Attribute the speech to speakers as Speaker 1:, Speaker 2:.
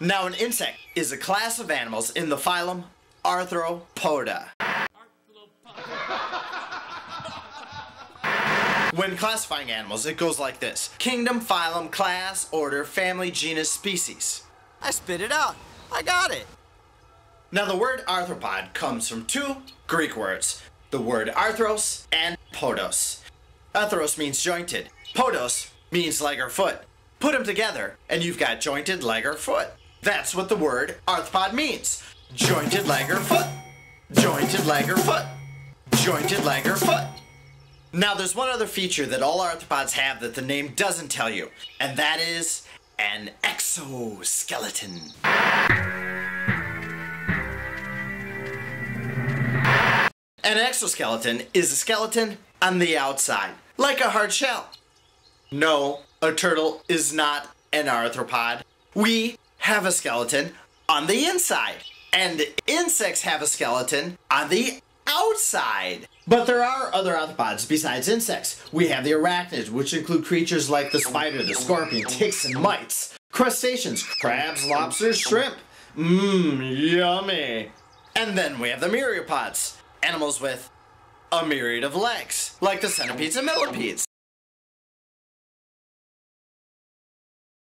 Speaker 1: Now, an insect is a class of animals in the phylum Arthropoda. When classifying animals, it goes like this Kingdom, phylum, class, order, family, genus, species.
Speaker 2: I spit it out. I got it.
Speaker 1: Now, the word arthropod comes from two Greek words the word arthros and podos. Arthros means jointed, podos means leg or foot. Put them together, and you've got jointed leg or foot. That's what the word arthropod means jointed leg or foot. Jointed leg or foot. Jointed leg or foot. Now, there's one other feature that all arthropods have that the name doesn't tell you, and that is an exoskeleton. An exoskeleton is a skeleton on the outside, like a hard shell. No, a turtle is not an arthropod. We have a skeleton on the inside, and insects have a skeleton on the outside. But there are other arthropods besides insects. We have the arachnids, which include creatures like the spider, the scorpion, ticks, and mites. Crustaceans, crabs, lobsters, shrimp. Mmm, yummy. And then we have the myriapods, animals with a myriad of legs, like the centipedes and millipedes.